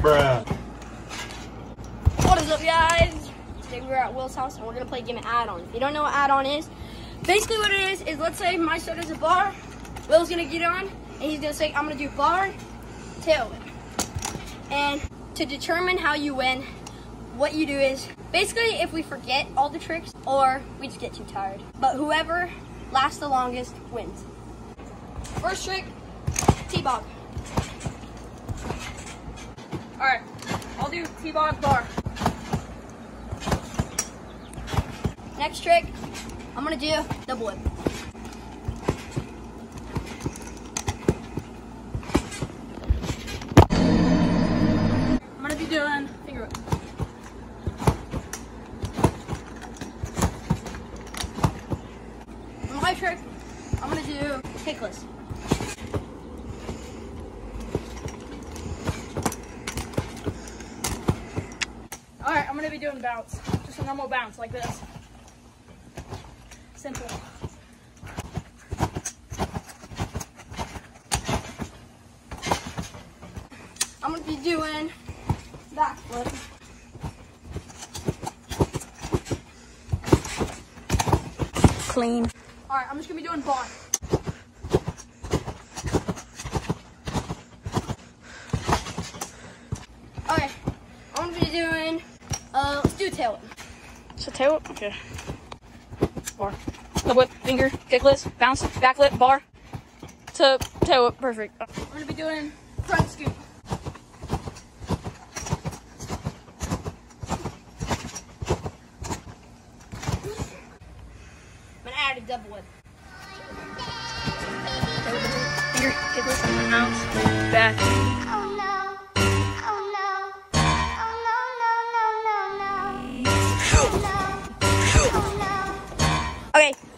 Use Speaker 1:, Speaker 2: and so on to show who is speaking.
Speaker 1: Bruh.
Speaker 2: What is up, guys? Today we're at Will's house and we're gonna play a game of add-on. If you don't know what add-on is, basically what it is is let's say my soda's a bar, Will's gonna get on and he's gonna say I'm gonna do bar, tail whip. And to determine how you win, what you do is basically if we forget all the tricks or we just get too tired. But whoever lasts the longest wins. First trick, T-Bog.
Speaker 3: Alright, I'll do T-Bog bar.
Speaker 2: Next trick, I'm gonna do double whip.
Speaker 3: I'm gonna be doing finger whip.
Speaker 2: My trick, I'm gonna do kickless.
Speaker 3: Alright, I'm gonna be doing bounce. Just a normal bounce like this. Simple.
Speaker 2: I'm gonna be doing backflip.
Speaker 4: Clean.
Speaker 3: Alright, I'm just gonna be doing bar.
Speaker 2: Okay, I'm gonna be doing, tail whip.
Speaker 3: So tail whip, okay. Bar. The whip, finger, kickless, bounce, backflip, bar. To tail whip, perfect. I'm gonna be doing front scoop.
Speaker 2: I'm gonna add a double whip.
Speaker 3: Finger, kickless, bounce, back.